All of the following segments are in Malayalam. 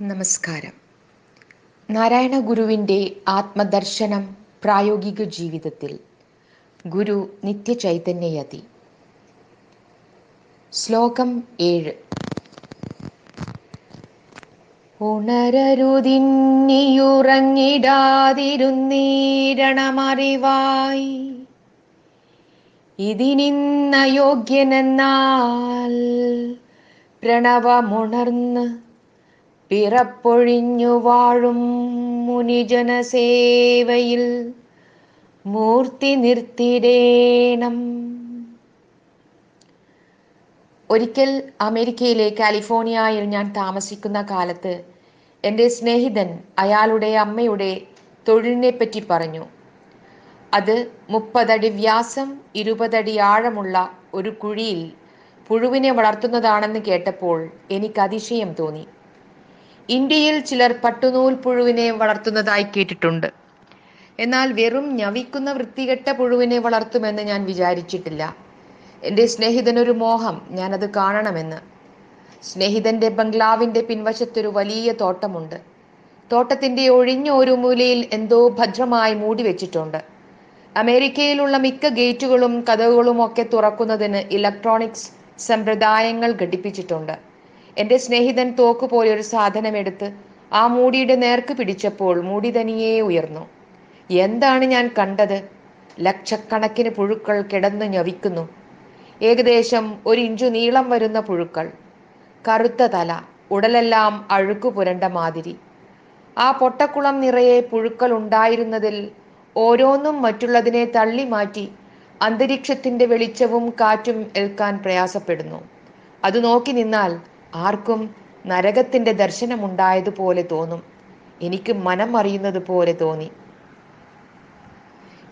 നമസ്കാരം. നാരായണ ഗുരുവിന്റെ ആത്മദർശനം പ്രായോഗിക ജീവിതത്തിൽ. ഗുരു നിത്യചൈതന്യയതി. ശ്ലോകം ഏഴ്. ഉണരരുതിന്നിയുറങ്ങിടാതിരുന്നീരണമറിവായി. ഇതിനിന്ന യോഗ്യനെന്നാൽ പ്രണവമുണർന്ന് പിറപ്പൊഴിഞ്ഞു വാഴും മുനിജനസേവയിൽ മൂർത്തി നിർത്തിടേണം. ഒരിക്കൽ അമേരിക്കയിലെ കാലിഫോർണിയയിൽ ഞാൻ താമസിക്കുന്ന കാലത്ത് എന്റെ സ്നേഹിതൻ അയാളുടെ അമ്മയുടെ തൊഴിലിനെ പറ്റി പറഞ്ഞു. അത് മുപ്പതടി വ്യാസം ഇരുപതടി ആഴമുള്ള ഒരു കുഴിയിൽ പുഴുവിനെ വളർത്തുന്നതാണെന്ന് കേട്ടപ്പോൾ എനിക്ക് അതിശയം തോന്നി. ഇന്ത്യയിൽ ചിലർ പട്ടുനൂൽ പുഴുവിനെ വളർത്തുന്നതായി കേട്ടിട്ടുണ്ട്. എന്നാൽ വെറും ഞവിക്കുന്ന വൃത്തികെട്ട പുഴുവിനെ വളർത്തുമെന്ന് ഞാൻ വിചാരിച്ചിട്ടില്ല. എന്റെ സ്നേഹിതനൊരു മോഹം ഞാനത് കാണണമെന്ന്. സ്നേഹിതന്റെ ബംഗ്ലാവിന്റെ പിൻവശത്തൊരു വലിയ തോട്ടമുണ്ട്. തോട്ടത്തിന്റെ ഒഴിഞ്ഞ ഒരു മൂലയിൽ എന്തോ ഭദ്രമായി മൂടി വെച്ചിട്ടുണ്ട്. അമേരിക്കയിലുള്ള മിക്ക ഗേറ്റുകളും കഥകളും ഒക്കെ തുറക്കുന്നതിന് ഇലക്ട്രോണിക്സ് സമ്പ്രദായങ്ങൾ ഘടിപ്പിച്ചിട്ടുണ്ട്. എന്റെ സ്നേഹിതൻ തോക്ക് പോലെ ഒരു സാധനം എടുത്ത് ആ മൂടിയുടെ നേർക്ക് പിടിച്ചപ്പോൾ മൂടി തനിയെ ഉയർന്നു. എന്താണ് ഞാൻ കണ്ടത്? ലക്ഷക്കണക്കിന് പുഴുക്കൾ കിടന്നു ഞവിക്കുന്നു. ഏകദേശം ഒരു ഇഞ്ചു നീളം വരുന്ന പുഴുക്കൾ. കറുത്ത തല ഉടലെല്ലാം അഴുക്കു പുരണ്ട മാതിരി. ആ പൊട്ടക്കുളം നിറയെ പുഴുക്കൾ ഉണ്ടായിരുന്നതിൽ ഓരോന്നും മറ്റുള്ളതിനെ തള്ളി മാറ്റി അന്തരീക്ഷത്തിന്റെ വെളിച്ചവും കാറ്റും ഏൽക്കാൻ പ്രയാസപ്പെടുന്നു. അത് നോക്കി നിന്നാൽ ആർക്കും നരകത്തിന്റെ ദർശനമുണ്ടായതുപോലെ തോന്നും. എനിക്ക് മനം അറിയുന്നത് പോലെ തോന്നി.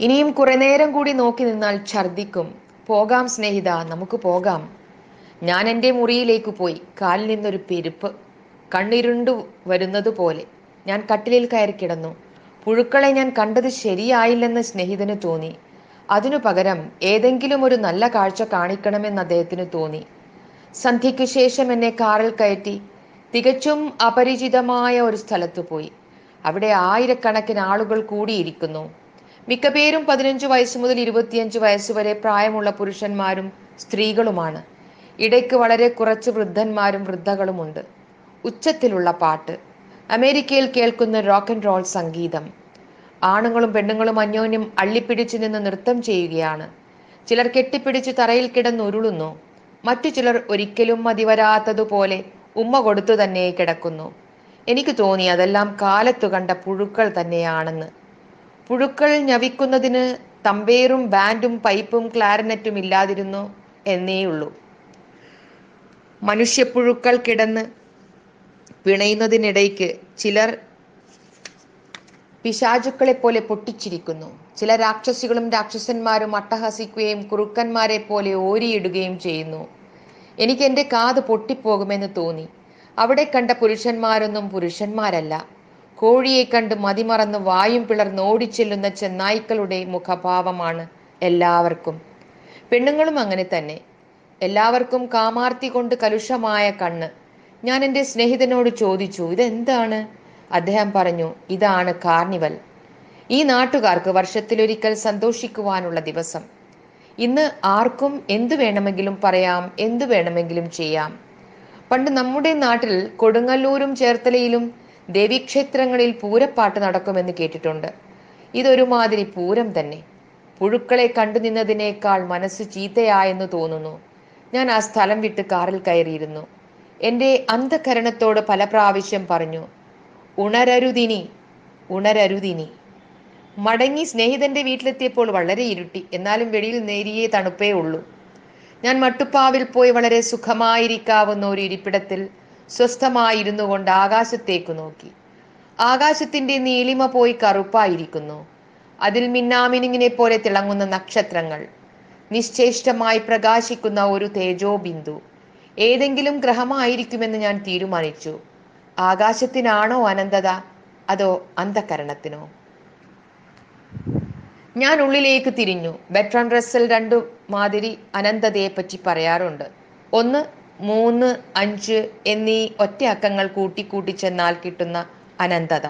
ഇനിയും കുറെ നേരം കൂടി നോക്കി നിന്നാൽ ഛർദിക്കും പോകാം സ്നേഹിത നമുക്ക് പോകാം. ഞാൻ എന്റെ മുറിയിലേക്ക് പോയി. കാലിൽ നിന്നൊരു പെരുപ്പ്. കണ്ണിരുണ്ടു വരുന്നതുപോലെ ഞാൻ കട്ടിലിൽ കയറി കിടന്നു. പുഴുക്കളെ ഞാൻ കണ്ടത് ശരിയായില്ലെന്ന് സ്നേഹിതന് തോന്നി. അതിനു പകരം ഏതെങ്കിലും ഒരു നല്ല കാഴ്ച കാണിക്കണമെന്ന് അദ്ദേഹത്തിന് തോന്നി. സന്ധ്യയ്ക്ക് ശേഷം എന്നെ കാറിൽ കയറ്റി തികച്ചും അപരിചിതമായ ഒരു സ്ഥലത്ത് പോയി. അവിടെ ആയിരക്കണക്കിന് ആളുകൾ കൂടിയിരിക്കുന്നു. മിക്കപേരും പതിനഞ്ച് വയസ്സ് മുതൽ ഇരുപത്തിയഞ്ച് വയസ്സ് വരെ പ്രായമുള്ള പുരുഷന്മാരും സ്ത്രീകളുമാണ്. ഇടയ്ക്ക് വളരെ കുറച്ച് വൃദ്ധന്മാരും വൃദ്ധകളുമുണ്ട്. ഉച്ചത്തിലുള്ള പാട്ട്. അമേരിക്കയിൽ കേൾക്കുന്ന റോക്ക് ആൻഡ് റോൾ സംഗീതം. ആണുങ്ങളും പെണ്ണുങ്ങളും അന്യോന്യം അള്ളിപ്പിടിച്ചു നിന്ന് നൃത്തം ചെയ്യുകയാണ്. ചിലർ കെട്ടിപ്പിടിച്ച് തറയിൽ കിടന്ന് ഉരുളുന്നു മറ്റു ചിലർ ഒരിക്കലും മതിവരാത്തതുപോലെ ഉമ്മ കൊടുത്തു തന്നെ കിടക്കുന്നു. എനിക്ക് തോന്നി അതെല്ലാം കാലത്തു കണ്ട പുഴുക്കൾ തന്നെയാണെന്ന്. പുഴുക്കൾ ഞവിക്കുന്നതിന് തമ്പേറും ബാൻഡും പൈപ്പും ക്ലാരനറ്റും ഇല്ലാതിരുന്നു എന്നേയുള്ളൂ. മനുഷ്യപ്പുഴുക്കൾ കിടന്ന് പിണയുന്നതിനിടയ്ക്ക് ചിലർ പിശാചുക്കളെ പോലെ പൊട്ടിച്ചിരിക്കുന്നു. ചില രാക്ഷസികളും രാക്ഷസന്മാരും അട്ടഹസിക്കുകയും കുറുക്കന്മാരെ പോലെ ഓരിയിടുകയും ചെയ്യുന്നു. എനിക്ക് എന്റെ കാത് പൊട്ടിപ്പോകുമെന്ന് തോന്നി. അവിടെ കണ്ട പുരുഷന്മാരൊന്നും പുരുഷന്മാരല്ല. കോഴിയെ കണ്ട് മതിമറന്ന് വായും പിളർന്ന് ഓടിച്ചെല്ലുന്ന ചെന്നായ്ക്കളുടെ മുഖഭാവമാണ് എല്ലാവർക്കും. പെണ്ണുങ്ങളും അങ്ങനെ തന്നെ. എല്ലാവർക്കും കാമാർത്തി കൊണ്ട് കലുഷമായ കണ്ണ്. ഞാൻ എന്റെ സ്നേഹിതനോട് ചോദിച്ചു ഇതെന്താണ്? അദ്ദേഹം പറഞ്ഞു ഇതാണ് കാർണിവൽ. ഈ നാട്ടുകാർക്ക് വർഷത്തിലൊരിക്കൽ സന്തോഷിക്കുവാനുള്ള ദിവസം. ഇന്ന് ആർക്കും എന്തു വേണമെങ്കിലും പറയാം എന്തു വേണമെങ്കിലും ചെയ്യാം. പണ്ട് നമ്മുടെ നാട്ടിൽ കൊടുങ്ങല്ലൂരും ചേർത്തലയിലും ദേവീക്ഷേത്രങ്ങളിൽ പൂരപ്പാട്ട് നടക്കുമെന്ന് കേട്ടിട്ടുണ്ട്. ഇതൊരുമാതിരി പൂരം തന്നെ. പുഴുക്കളെ കണ്ടു നിന്നതിനേക്കാൾ മനസ്സ് ചീത്തയായെന്ന് തോന്നുന്നു. ഞാൻ ആ സ്ഥലം വിട്ട് കാറിൽ കയറിയിരുന്നു. എന്റെ അന്ധകരണത്തോട് പല പ്രാവശ്യം പറഞ്ഞു ഉണരരുതിനി ഉണരരുതിനി. മടങ്ങി സ്നേഹിതന്റെ വീട്ടിലെത്തിയപ്പോൾ വളരെ ഇരുട്ടി. എന്നാലും വെളിയിൽ നേരിയേ തണുപ്പേ ഉള്ളൂ. ഞാൻ മട്ടുപ്പാവിൽ പോയി വളരെ സുഖമായിരിക്കാവുന്ന ഒരു ഇരിപ്പിടത്തിൽ സ്വസ്ഥമായിരുന്നു കൊണ്ട് ആകാശത്തേക്ക് നോക്കി. ആകാശത്തിന്റെ നീലിമ പോയി കറുപ്പായിരിക്കുന്നു. അതിൽ മിന്നാമിനിങ്ങിനെ പോലെ തിളങ്ങുന്ന നക്ഷത്രങ്ങൾ. നിശ്ചേഷ്ടമായി പ്രകാശിക്കുന്ന ഒരു തേജോ ബിന്ദു ഏതെങ്കിലും ഗ്രഹമായിരിക്കുമെന്ന് ഞാൻ തീരുമാനിച്ചു. ആകാശത്തിനാണോ അനന്തത? അതോ അന്ധകരണത്തിനോ? ഞാൻ ഉള്ളിലേക്ക് തിരിഞ്ഞു. ബെട്രൺ റസൽ രണ്ടു മാതിരി അനന്തതയെ പറ്റി പറയാറുണ്ട്. ഒന്ന് മൂന്ന് അഞ്ച് എന്നീ ഒറ്റ അക്കങ്ങൾ കൂട്ടിക്കൂട്ടി ചെന്നാൽ കിട്ടുന്ന അനന്തത.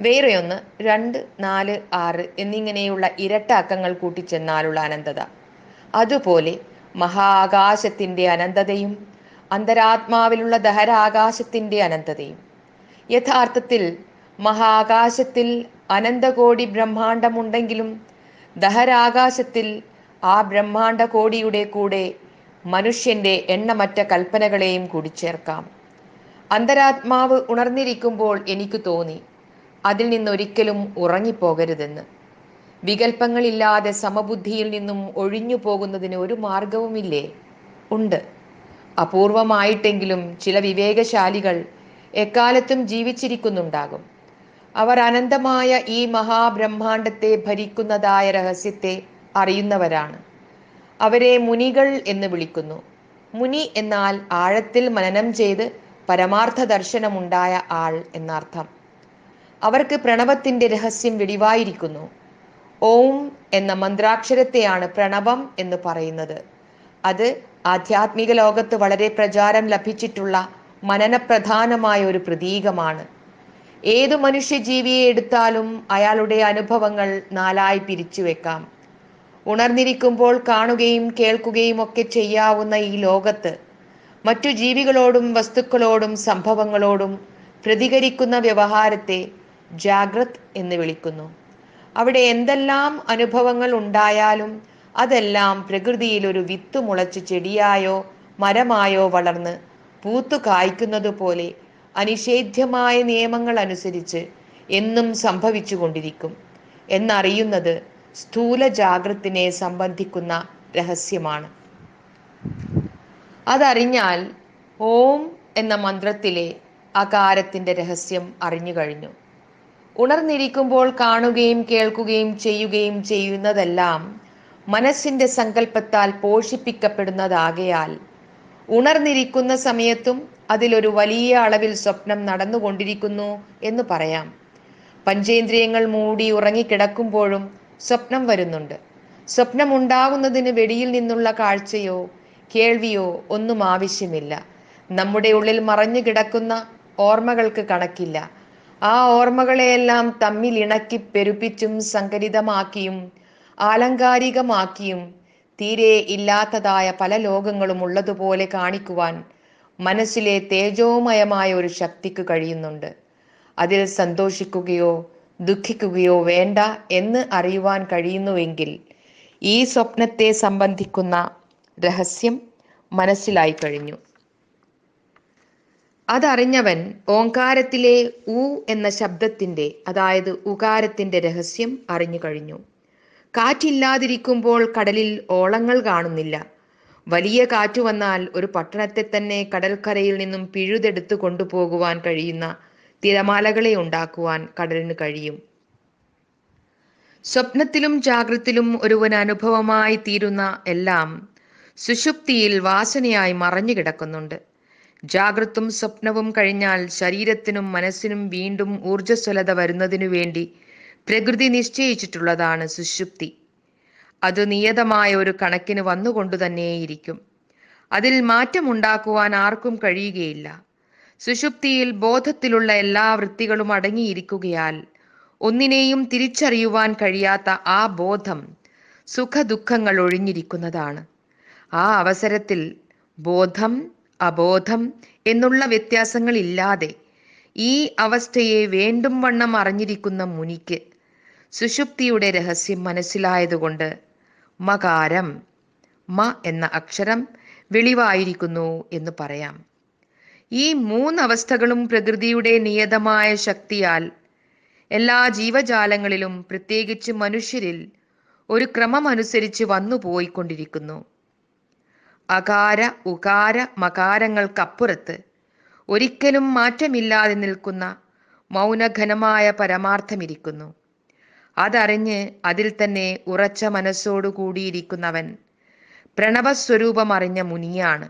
വേറെയൊന്ന് രണ്ട് നാല് ആറ് എന്നിങ്ങനെയുള്ള ഇരട്ട അക്കങ്ങൾ കൂട്ടിച്ചെന്നാലുള്ള അനന്തത. അതുപോലെ മഹാകാശത്തിന്റെ അനന്തതയും അന്തരാത്മാവിലുള്ള ദഹരാകാശത്തിന്റെ അനന്തതയും. യഥാർത്ഥത്തിൽ മഹാകാശത്തിൽ അനന്തകോടി ബ്രഹ്മാണ്ടമുണ്ടെങ്കിലും ദഹരാകാശത്തിൽ ആ ബ്രഹ്മാണ്ട കോടിയുടെ കൂടെ മനുഷ്യന്റെ എണ്ണമറ്റ കൽപ്പനകളെയും കൂടി ചേർക്കാം. അന്തരാത്മാവ് ഉണർന്നിരിക്കുമ്പോൾ എനിക്ക് തോന്നി അതിൽ നിന്നൊരിക്കലും ഉറങ്ങിപ്പോകരുതെന്ന്. വികല്പങ്ങളില്ലാതെ സമബുദ്ധിയിൽ നിന്നും ഒഴിഞ്ഞു പോകുന്നതിന് ഒരു മാർഗവുമില്ലേ? ഉണ്ട്. അപൂർവമായിട്ടെങ്കിലും ചില വിവേകശാലികൾ എക്കാലത്തും ജീവിച്ചിരിക്കുന്നുണ്ടാകും. അവർ അനന്തമായ ഈ മഹാബ്രഹ്മാണ്ടത്തെ ഭരിക്കുന്നതായ രഹസ്യത്തെ അറിയുന്നവരാണ്. അവരെ മുനികൾ എന്ന് വിളിക്കുന്നു. മുനി എന്നാൽ ആഴത്തിൽ മനനം ചെയ്ത് പരമാർത്ഥ ദർശനമുണ്ടായ ആൾ എന്നർത്ഥം. അവർക്ക് പ്രണവത്തിന്റെ രഹസ്യം വെടിവായിരിക്കുന്നു ഓം എന്ന മന്ത്രാക്ഷരത്തെയാണ് പ്രണവം എന്ന് പറയുന്നത്. അത് ആധ്യാത്മിക ലോകത്ത് വളരെ പ്രചാരം ലഭിച്ചിട്ടുള്ള മനനപ്രധാനമായ ഒരു പ്രതീകമാണ്. ഏതു മനുഷ്യജീവിയെ എടുത്താലും അയാളുടെ അനുഭവങ്ങൾ നാലായി പിരിച്ചു വെക്കാം. ഉണർന്നിരിക്കുമ്പോൾ കാണുകയും കേൾക്കുകയും ഒക്കെ ചെയ്യാവുന്ന ഈ ലോകത്ത് മറ്റു ജീവികളോടും വസ്തുക്കളോടും സംഭവങ്ങളോടും പ്രതികരിക്കുന്ന വ്യവഹാരത്തെ ജാഗ്രത് എന്ന് വിളിക്കുന്നു. അവിടെ എന്തെല്ലാം അനുഭവങ്ങൾ ഉണ്ടായാലും അതെല്ലാം പ്രകൃതിയിൽ ഒരു വിത്ത് മുളച്ച് ചെടിയായോ മരമായോ വളർന്ന് പൂത്തു കായ്ക്കുന്നത് പോലെ അനിഷേധ്യമായ നിയമങ്ങൾ അനുസരിച്ച് എന്നും സംഭവിച്ചു കൊണ്ടിരിക്കും. എന്നറിയുന്നത് സ്ഥൂല ജാഗ്രത്തിനെ സംബന്ധിക്കുന്ന രഹസ്യമാണ്. അതറിഞ്ഞാൽ ഓം എന്ന മന്ത്രത്തിലെ അകാരത്തിന്റെ രഹസ്യം അറിഞ്ഞു കഴിഞ്ഞു. ഉണർന്നിരിക്കുമ്പോൾ കാണുകയും കേൾക്കുകയും ചെയ്യുകയും ചെയ്യുന്നതെല്ലാം മനസ്സിന്റെ സങ്കല്പത്താൽ പോഷിപ്പിക്കപ്പെടുന്നതാകയാൽ ഉണർന്നിരിക്കുന്ന സമയത്തും അതിലൊരു വലിയ അളവിൽ സ്വപ്നം നടന്നുകൊണ്ടിരിക്കുന്നു എന്ന് പറയാം. പഞ്ചേന്ദ്രിയങ്ങൾ മൂടി ഉറങ്ങിക്കിടക്കുമ്പോഴും സ്വപ്നം വരുന്നുണ്ട്. സ്വപ്നം ഉണ്ടാകുന്നതിന് വെടിയിൽ നിന്നുള്ള കാഴ്ചയോ കേൾവിയോ ഒന്നും ആവശ്യമില്ല. നമ്മുടെ ഉള്ളിൽ മറഞ്ഞു കിടക്കുന്ന ഓർമ്മകൾക്ക് കണക്കില്ല. ആ ഓർമ്മകളെയെല്ലാം തമ്മിൽ ഇണക്കി പെരുപ്പിച്ചും സങ്കരിതമാക്കിയും ആലങ്കാരികമാക്കിയും തീരെ ഇല്ലാത്തതായ പല ലോകങ്ങളും ഉള്ളതുപോലെ കാണിക്കുവാൻ മനസ്സിലെ തേജോമയമായ ഒരു ശക്തിക്ക് കഴിയുന്നുണ്ട്. അതിൽ സന്തോഷിക്കുകയോ ദുഃഖിക്കുകയോ വേണ്ട എന്ന് അറിയുവാൻ കഴിയുന്നുവെങ്കിൽ ഈ സ്വപ്നത്തെ സംബന്ധിക്കുന്ന രഹസ്യം മനസ്സിലായി കഴിഞ്ഞു. അതറിഞ്ഞവൻ ഓങ്കാരത്തിലെ ഉ എന്ന ശബ്ദത്തിന്റെ അതായത് ഉകാരത്തിന്റെ രഹസ്യം അറിഞ്ഞു കഴിഞ്ഞു. കാറ്റില്ലാതിരിക്കുമ്പോൾ കടലിൽ ഓളങ്ങൾ കാണുന്നില്ല. വലിയ കാറ്റ് വന്നാൽ ഒരു പട്ടണത്തെ തന്നെ കടൽക്കരയിൽ നിന്നും പിഴുതെടുത്ത് കൊണ്ടുപോകുവാൻ കഴിയുന്ന തിരമാലകളെ ഉണ്ടാക്കുവാൻ കടലിന് കഴിയും. സ്വപ്നത്തിലും ജാഗ്രത്തിലും ഒരുവൻ അനുഭവമായി തീരുന്ന എല്ലാം സുഷുപ്തിയിൽ വാസനയായി മറഞ്ഞു കിടക്കുന്നുണ്ട്. ജാഗ്രത്തും സ്വപ്നവും കഴിഞ്ഞാൽ ശരീരത്തിനും മനസ്സിനും വീണ്ടും ഊർജസ്വലത വരുന്നതിനു വേണ്ടി പ്രകൃതി നിശ്ചയിച്ചിട്ടുള്ളതാണ് സുഷുപ്തി അത് നിയതമായ ഒരു കണക്കിന് വന്നുകൊണ്ടു തന്നെയിരിക്കും. അതിൽ മാറ്റമുണ്ടാക്കുവാൻ ആർക്കും കഴിയുകയില്ല. സുഷുപ്തിയിൽ ബോധത്തിലുള്ള എല്ലാ വൃത്തികളും അടങ്ങിയിരിക്കുകയാൽ ഒന്നിനെയും തിരിച്ചറിയുവാൻ കഴിയാത്ത ആ ബോധം സുഖദുഃഖങ്ങൾ ഒഴിഞ്ഞിരിക്കുന്നതാണ്. ആ അവസരത്തിൽ ബോധം അബോധം എന്നുള്ള വ്യത്യാസങ്ങളില്ലാതെ ഈ അവസ്ഥയെ വേണ്ടും വണ്ണം അറിഞ്ഞിരിക്കുന്ന മുനിക്ക് സുഷുപ്തിയുടെ രഹസ്യം മനസ്സിലായതുകൊണ്ട് മകാരം മ എന്ന അക്ഷരം വെളിവായിരിക്കുന്നു എന്ന് പറയാം. ഈ മൂന്നവസ്ഥകളും പ്രകൃതിയുടെ നിയതമായ ശക്തിയാൽ എല്ലാ ജീവജാലങ്ങളിലും പ്രത്യേകിച്ച് മനുഷ്യരിൽ ഒരു ക്രമമനുസരിച്ച് വന്നു പോയിക്കൊണ്ടിരിക്കുന്നു. അകാര ഉകാര മകാരങ്ങൾക്കപ്പുറത്ത് ഒരിക്കലും മാറ്റമില്ലാതെ നിൽക്കുന്ന മൗനഘനമായ പരമാർത്ഥമിരിക്കുന്നു. അതറിഞ്ഞ് അതിൽ തന്നെ ഉറച്ച മനസ്സോടു കൂടിയിരിക്കുന്നവൻ പ്രണവസ്വരൂപം അറിഞ്ഞ മുനിയാണ്.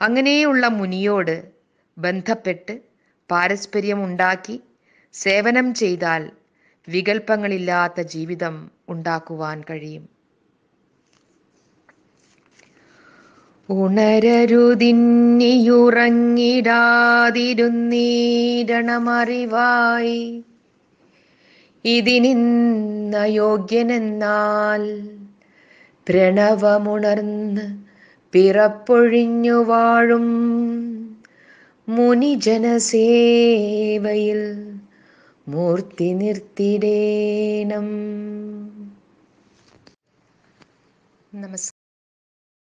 അങ്ങനെയുള്ള മുനിയോട് ബന്ധപ്പെട്ട് പാരസ്പര്യം ഉണ്ടാക്കി സേവനം ചെയ്താൽ വികൽപ്പങ്ങളില്ലാത്ത ജീവിതം ഉണ്ടാക്കുവാൻ കഴിയും. ഉണരരുതിന്നിയുറങ്ങിടാതിരുന്നീരണമറിവായി ഇതിനിന്ന യോഗ്യനെന്നാൽ പ്രണവമുണർന്ന് പിറപ്പൊഴിഞ്ഞു വാഴും മുനിജനസേവയിൽ മൂർത്തി നിർത്തിടേണം. നമസ്കാരം